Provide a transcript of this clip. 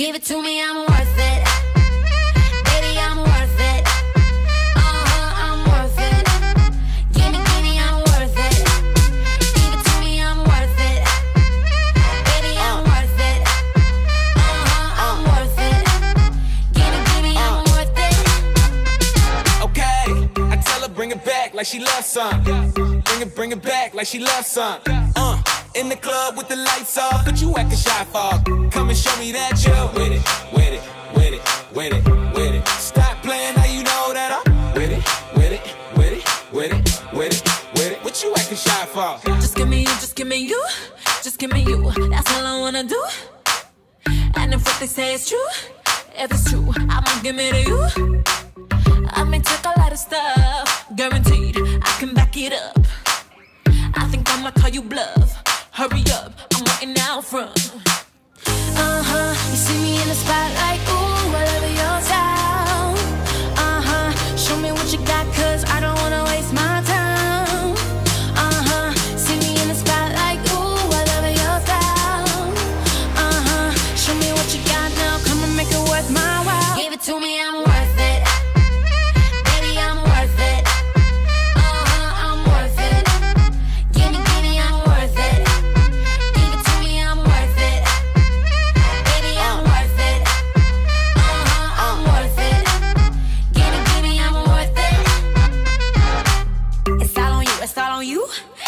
it to me, I'm worth it. Baby, I'm worth it. Uh-huh, I'm worth it. Give me, give me, I'm worth it. Give it to me, I'm worth it. Baby, I'm worth it. Uh-huh, I'm worth it. Give me, give me, I'm worth it. Okay, I tell her bring it back like she loves some. Bring it, bring it back like she loves some. Uh, in the club with the lights off, but you acting shy for. Come and show me that you're with it, with it, with it, with it, with it. Stop playing, now you know that I'm with it, with it, with it, with it, with it, with it. What you acting shy for? Just give me you, just give me you, just give me you. That's all I wanna do. And if what they say is true, if it's true, I'ma give it to you. I may take a lot of stuff, guaranteed I can back it up. I think I'ma call you bluff. Hurry up, I'm waiting out front. Uh huh. You see me in the spotlight, ooh,